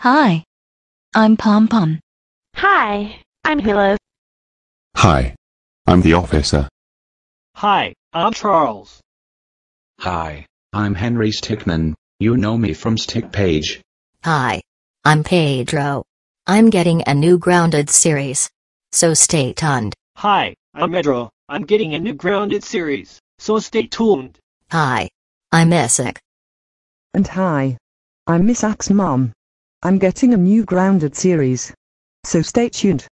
Hi, I'm Pom Pom. Hi, I'm Hilo. Hi, I'm the officer. Hi, I'm Charles. Hi, I'm Henry Stickman. You know me from Stick Page. Hi. I'm Pedro. I'm getting a new Grounded series. So stay tuned. Hi, I'm Pedro. I'm getting a new Grounded series, so stay tuned. Hi. I'm Isaac. And hi. I'm Miss Axe Mom. I'm getting a new Grounded series. So stay tuned.